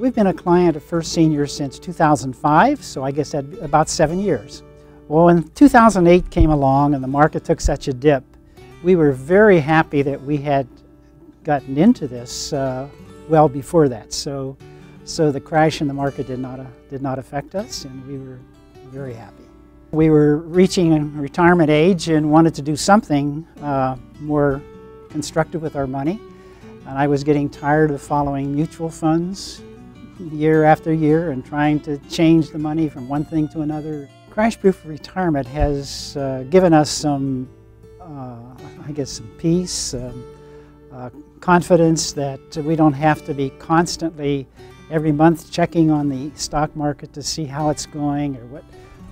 We've been a client of First Senior since 2005, so I guess that about seven years. Well, when 2008 came along and the market took such a dip, we were very happy that we had gotten into this uh, well before that. So, so the crash in the market did not, uh, did not affect us, and we were very happy. We were reaching a retirement age and wanted to do something uh, more constructive with our money. And I was getting tired of following mutual funds year after year and trying to change the money from one thing to another. Crash Proof Retirement has uh, given us some, uh, I guess, some peace, um, uh, confidence that we don't have to be constantly every month checking on the stock market to see how it's going or what,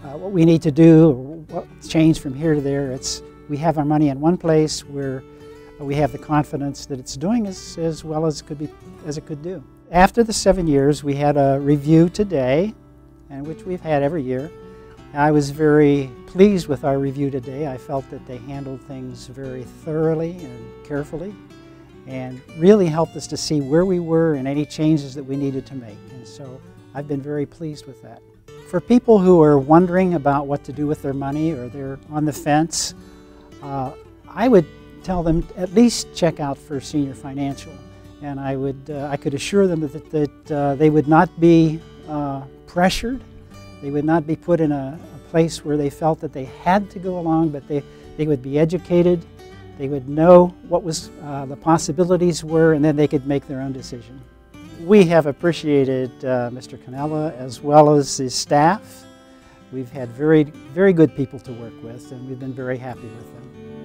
uh, what we need to do or what's changed from here to there. It's, we have our money in one place where we have the confidence that it's doing as, as well as, could be, as it could do. After the seven years, we had a review today, and which we've had every year. I was very pleased with our review today. I felt that they handled things very thoroughly and carefully and really helped us to see where we were and any changes that we needed to make. And so I've been very pleased with that. For people who are wondering about what to do with their money or they're on the fence, uh, I would tell them at least check out First Senior Financial. And I, would, uh, I could assure them that, that uh, they would not be uh, pressured. They would not be put in a, a, place where they felt that they had to go along, but they, they would be educated. They would know what was, uh, the possibilities were, and then they could make their own decision. We have appreciated uh, Mr. Cannella as well as his staff. We've had very, very good people to work with, and we've been very happy with them.